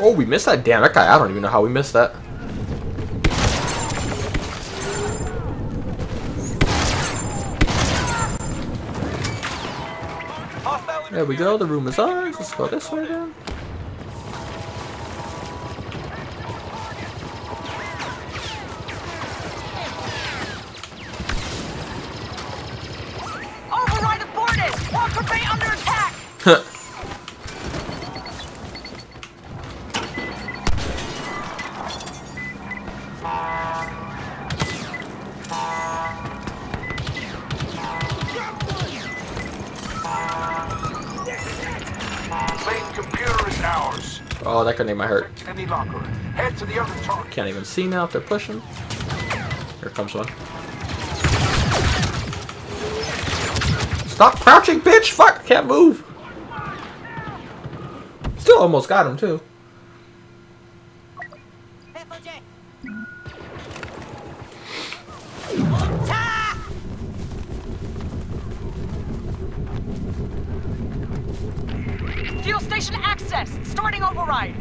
Oh, we missed that. Damn, that guy. I don't even know how we missed that. There we go. The room is ours. Let's go this way then. Oh, that grenade might hurt. Any locker. Head to the other target. Can't even see now if they're pushing. Here comes one. Stop crouching, bitch! Fuck! Can't move! Still almost got him, too. Fuel station access! Starting override!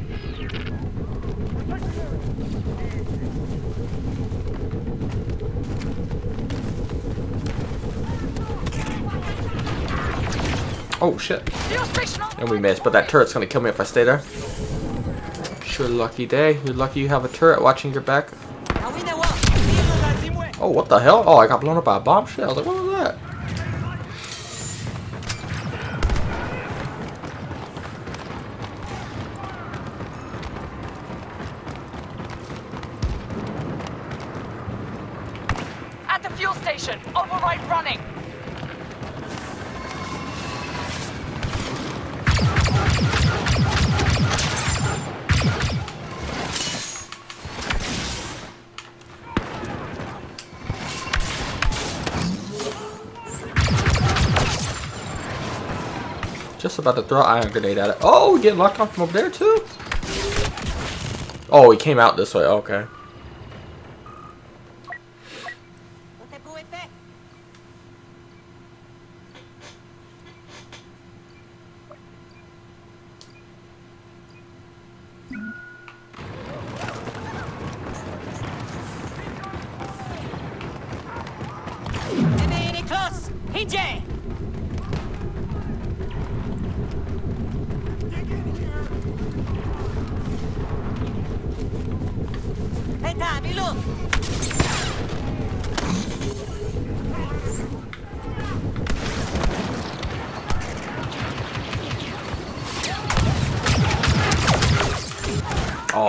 Oh, shit. And we missed, but that turret's gonna kill me if I stay there. Sure lucky day. You're lucky you have a turret watching your back. Oh, what the hell? Oh, I got blown up by a bomb shell. Like, what was that? At the fuel station! Override running! About to throw iron grenade at it. Oh, we getting locked on from over there too? Oh, he came out this way. Okay.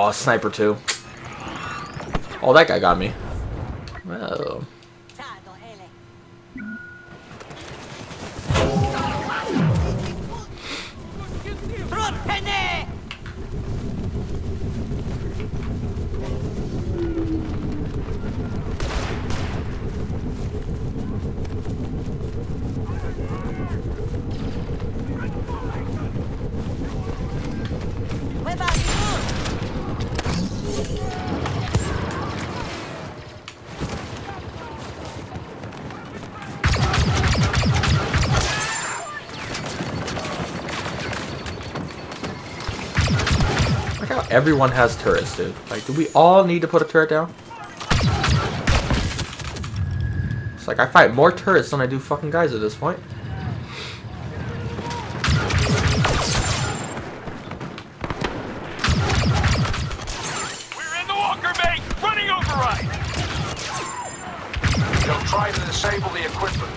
Oh, sniper too. Oh, that guy got me. Look everyone has turrets, dude. Like, do we all need to put a turret down? It's like I fight more turrets than I do fucking guys at this point. We're in the Walker Bay. Running override. They'll try to disable the equipment.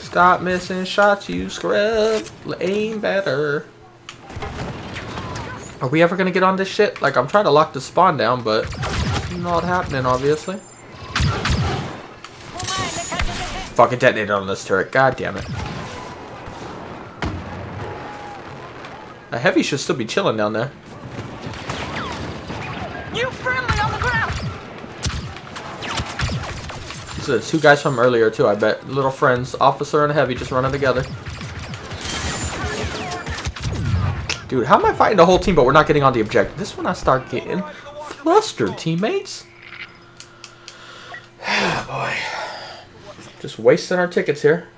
Stop missing shots, you scrub. Aim better. Are we ever gonna get on this shit? Like, I'm trying to lock the spawn down, but not happening, obviously. Fucking detonated on this turret. God damn it. A heavy should still be chilling down there. New friendly on the ground! These are the two guys from earlier, too, I bet. Little friends. Officer and heavy just running together. Dude, how am I fighting the whole team, but we're not getting on the objective? This one I start getting flustered, teammates. Oh, boy. Just wasting our tickets here.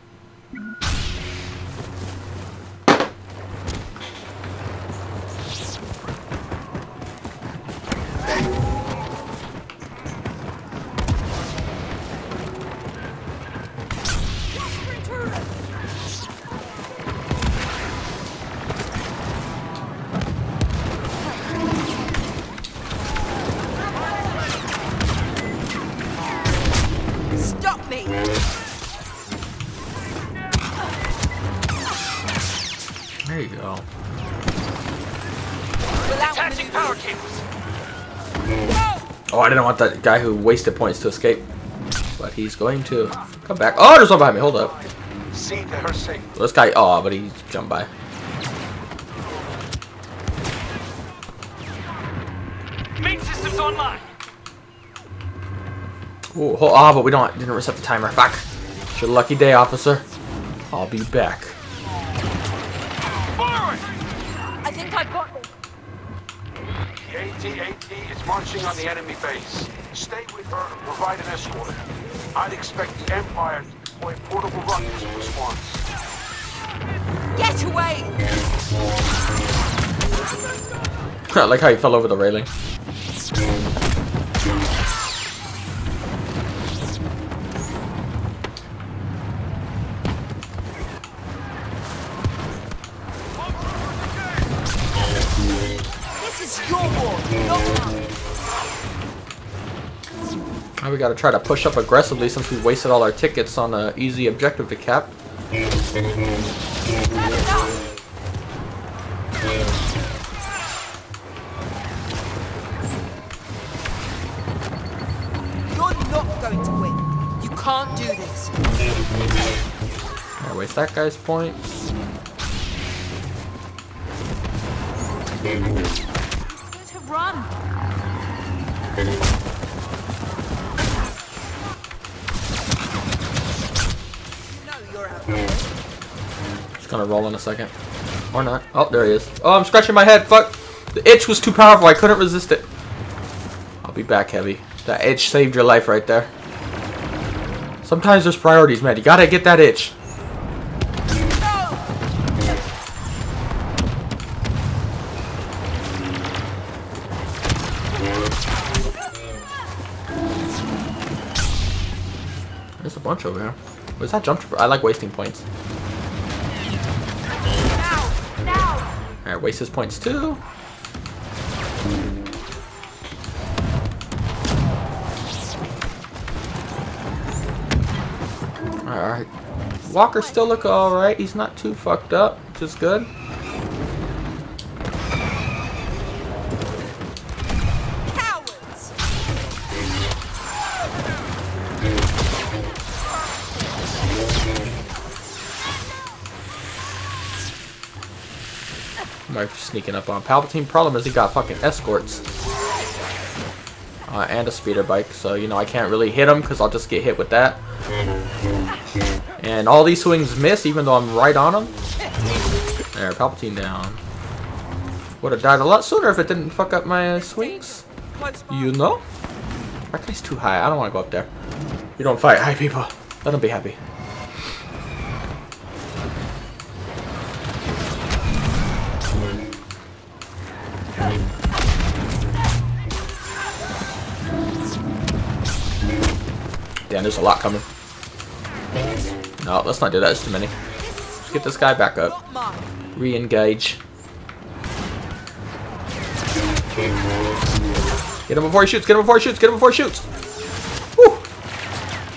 You go. Attaching power cables. Oh, I didn't want that guy who wasted points to escape. But he's going to come back. Oh, there's one behind me. Hold up. See to her safety. This guy, oh, but he jumped by. Main systems online. Ooh, oh, ah, but we don't didn't reset the timer. Fuck. It's your lucky day, officer. I'll be back. The AT-AT is marching on the enemy base. Stay with her to provide an escort. I'd expect the Empire to deploy portable rockets in response. Get away! I like how he fell over the railing. We gotta try to push up aggressively since we wasted all our tickets on an easy objective to cap. You're not going to win. You can't do this. Waste that guy's points. Run. Gonna roll in a second. Or not. Oh, there he is. Oh, I'm scratching my head. Fuck. The itch was too powerful. I couldn't resist it. I'll be back heavy. That itch saved your life right there. Sometimes there's priorities, man. You gotta get that itch. There's a bunch over here. Where's that jump? I like wasting points. Alright, waste his points too. Alright. Walker still look alright. He's not too fucked up, which is good. Sneaking up on Palpatine. Problem is he got fucking escorts. Uh, and a speeder bike, so you know I can't really hit him because I'll just get hit with that. And all these swings miss even though I'm right on him. There, Palpatine down. Would have died a lot sooner if it didn't fuck up my uh, swings. You know? That guy's too high. I don't want to go up there. You don't fight high people. Let them be happy. A lot coming. No, let's not do that. It's too many. Let's get this guy back up. Re-engage. Get him before he shoots. Get him before he shoots. Get him before he shoots. Woo!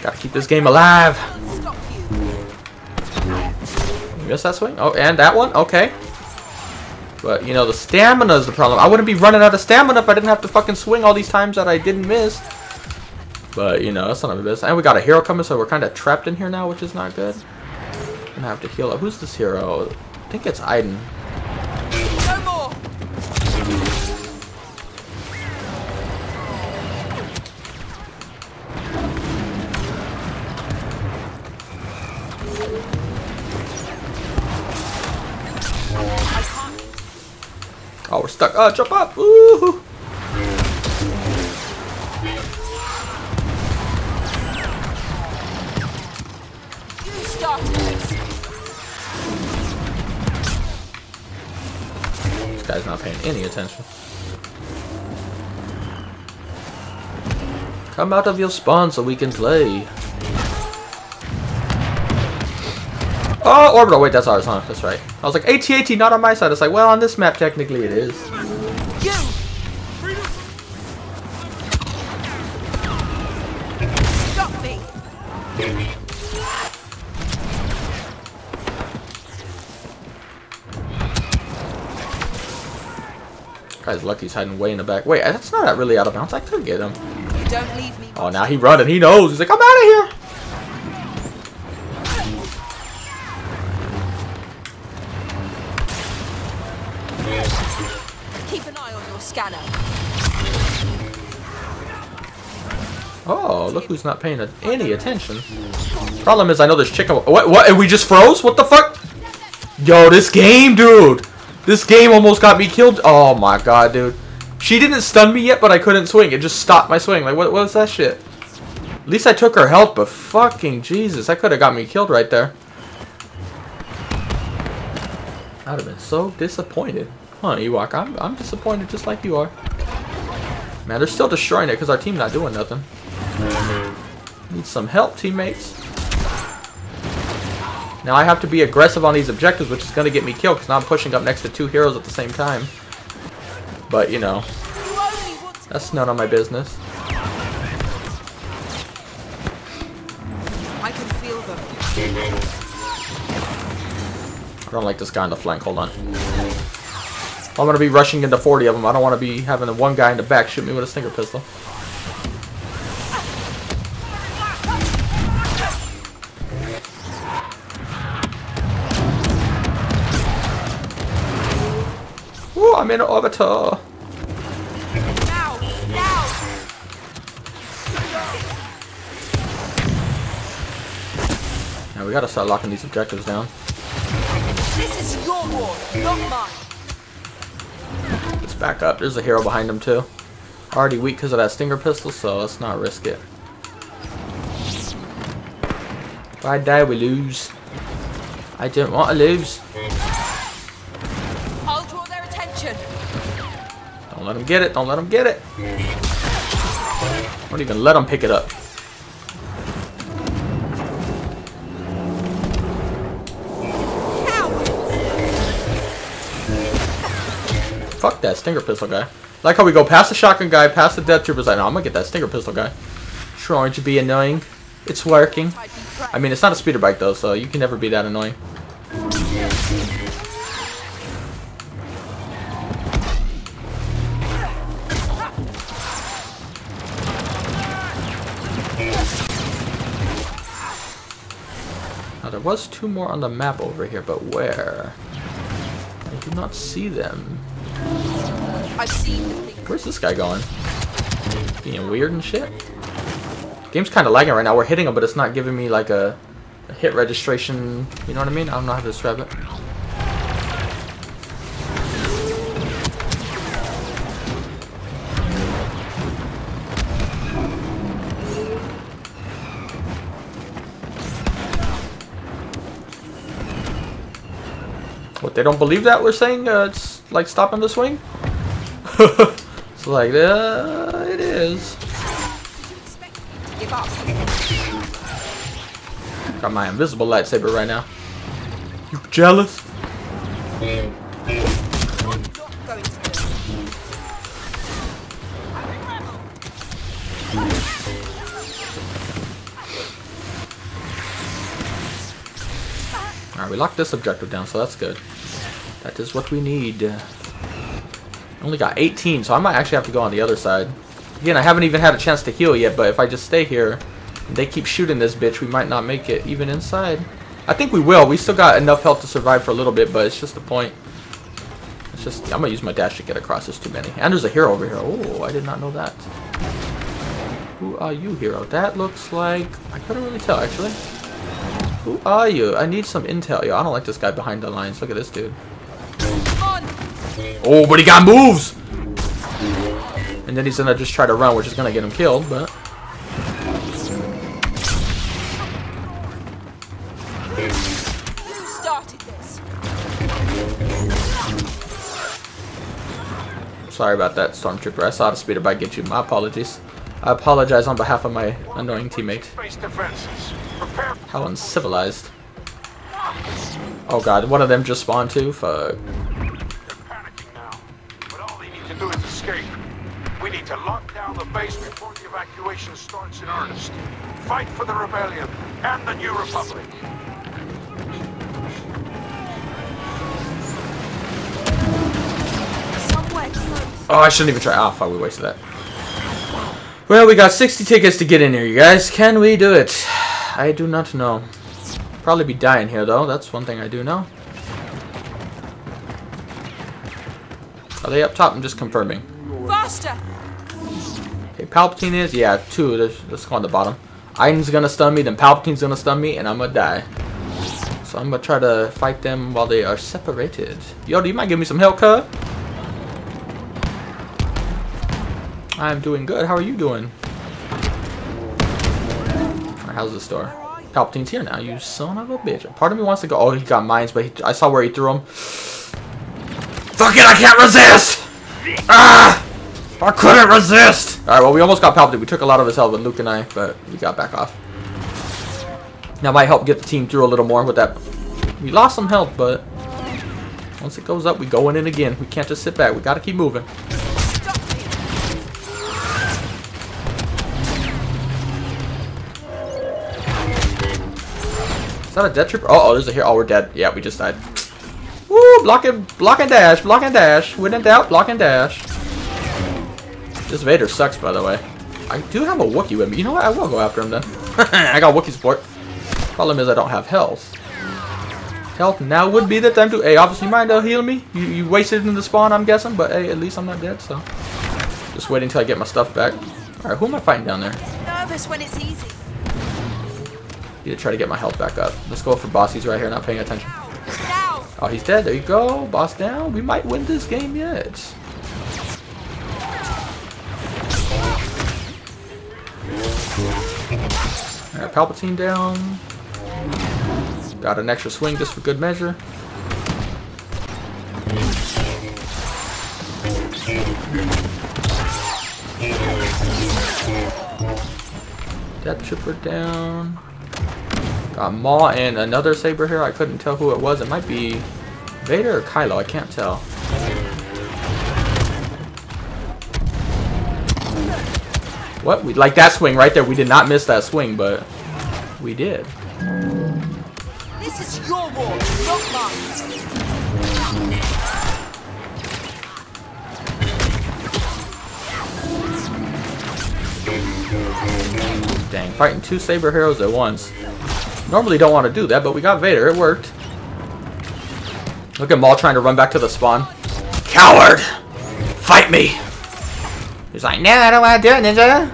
Gotta keep this game alive. You that swing? Oh, and that one? Okay. But, you know, the stamina is the problem. I wouldn't be running out of stamina if I didn't have to fucking swing all these times that I didn't miss. But, you know, that's none of my business. And we got a hero coming, so we're kind of trapped in here now, which is not good. Gonna have to heal up. Who's this hero? I think it's Iden. Oh, we're stuck. Oh, jump up! Any attention. Come out of your spawn so we can play. Oh, orbital. Wait, that's ours, huh? That's right. I was like, AT-AT, not on my side. It's like, well, on this map, technically it is. Stop me! Guy's lucky he's hiding way in the back. Wait, that's not really out of bounds. I could get him. You don't leave me. Oh, now he running. He knows. He's like, I'm out of here. Keep an eye on your scanner. Oh, look who's not paying any attention. Problem is, I know there's chicken. What? What? And we just froze? What the fuck? Yo, this game, dude. This game almost got me killed. Oh my god, dude. She didn't stun me yet, but I couldn't swing. It just stopped my swing. Like, what? What is that shit? At least I took her health, but fucking Jesus, that could have got me killed right there. I'd have been so disappointed. Huh, Ewok, I'm, I'm disappointed just like you are. Man, they're still destroying it because our team not doing nothing. Mm-hmm. Need some help, teammates. Now I have to be aggressive on these objectives, which is going to get me killed because now I'm pushing up next to two heroes at the same time. But, you know, You only want to that's none of my business. I can feel them. I don't like this guy on the flank. Hold on. I'm going to be rushing into 40 of them. I don't want to be having the one guy in the back shoot me with a stinger pistol. I'm in orbiter. Now! Now! Now we gotta start locking these objectives down. This is your war, not mine. Let's back up. There's a hero behind him too. Already weak because of that stinger pistol, so let's not risk it. If I die, we lose. I don't want to lose. Don't let him get it. Don't let him get it. Don't even let him pick it up. Fuck that stinger pistol guy. Like how we go past the shotgun guy, past the death troopers. I know I'm gonna get that stinger pistol guy. Trying to be annoying. It's working. I mean, it's not a speeder bike though, so you can never be that annoying. Was two more on the map over here, but where? I do not see them. The thing. Where's this guy going? Being weird and shit. Game's kind of lagging right now. We're hitting him, but it's not giving me like a, a hit registration. You know what I mean? I don't know how to describe it. They don't believe that we're saying uh, it's like stopping the swing? it's like, uh, it is. Got my invisible lightsaber right now. You jealous? Alright, we locked this objective down, so that's good. That is what we need. Only got 18, so I might actually have to go on the other side. Again, I haven't even had a chance to heal yet, but if I just stay here, they keep shooting this bitch, we might not make it even inside. I think we will. We still got enough health to survive for a little bit, but it's just the point. It's just, I'm gonna use my dash to get across. There's too many. And there's a hero over here. Oh, I did not know that. Who are you, hero? That looks like... I couldn't really tell, actually. Who are you? I need some intel. Yo, I don't like this guy behind the lines. Look at this dude. Oh, but he got moves! And then he's gonna just try to run, which is gonna get him killed, but... Sorry about that, Stormtrooper. I saw the speeder bike get you. My apologies. I apologize on behalf of my annoying teammate. How uncivilized. Oh god, one of them just spawned too? Fuck. Need to lock down the base before the evacuation starts in earnest. Fight for the rebellion and the new republic. Oh, I shouldn't even try. Oh, fuck, we wasted that. Well, we got 60 tickets to get in here, you guys. Can we do it? I do not know. Probably be dying here, though. That's one thing I do know. Are they up top? I'm just confirming. Faster! Palpatine is? Yeah, two. Let's, go on the bottom. Iden's gonna stun me, then Palpatine's gonna stun me, and I'm gonna die. So I'm gonna try to fight them while they are separated. Yo, do you mind give me some help, cuz? I'm doing good. How are you doing? Alright, how's the store? Palpatine's here now, you son of a bitch. Part of me wants to go. Oh, he got mines, but he, I saw where he threw them. Fuck it, I can't resist! Ah! I couldn't resist! Alright, well, we almost got Palpatine. We took a lot of his health with Luke and I, but we got back off. That might help get the team through a little more with that. We lost some health, but once it goes up, we going in again. We can't just sit back. We gotta keep moving. Is that a dead trooper? Oh, oh, there's a here. Oh, we're dead. Yeah, we just died. Woo! Block and block and dash, block and dash. When in doubt, block and dash. This Vader sucks, by the way. I do have a Wookiee with me. You know what? I will go after him then. I got Wookiee support. Problem is I don't have health. Health now would be the time to. Hey, obviously, you mind uh, heal me. You you wasted in the spawn, I'm guessing, but hey, at least I'm not dead. So just waiting until I get my stuff back. All right, who am I fighting down there? Nervous when it's easy. Need to try to get my health back up. Let's go for Bossk. He's right here, not paying attention. Now! Oh, he's dead. There you go. Bossk down. We might win this game yet. Alright, Palpatine down. Got an extra swing just for good measure. Death Trooper down. Got Maul and another Saber here. I couldn't tell who it was. It might be Vader or Kylo. I can't tell. What? We like that swing right there. We did not miss that swing, but we did. This is your war, not mine! Dang, fighting two Saber heroes at once. Normally don't want to do that, but we got Vader. It worked. Look at Maul trying to run back to the spawn. Coward! Fight me! He's like, nah, I don't want to do it, Ninja.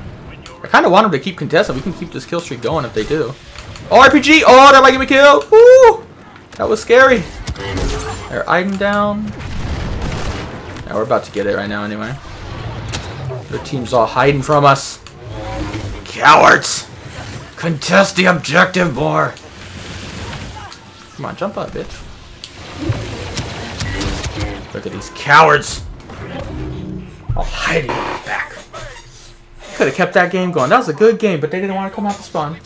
I kind of want him to keep contesting. We can keep this kill streak going if they do. Oh, RPG! Oh, that might give me a kill! Woo! That was scary. Their item down. Yeah, we're about to get it right now anyway. Their team's all hiding from us. Cowards! Contest the objective more! Come on, jump up, bitch. Look at these cowards! All hiding in the back. Could have kept that game going. That was a good game, but they didn't want to come out to spawn.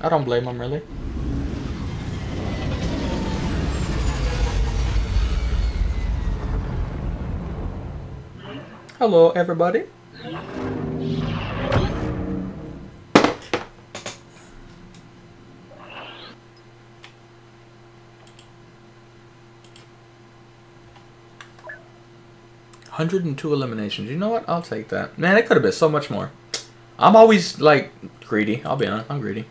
I don't blame them, really. Hello, everybody. Hundred and two eliminations. You know what? I'll take that. Man, it could have been so much more. I'm always like greedy. I'll be honest. I'm greedy.